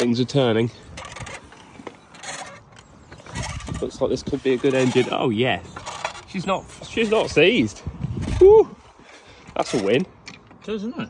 Things are turning. Looks like this could be a good engine. Oh yeah, She's not she's not seized. Woo! That's a win. Doesn't it?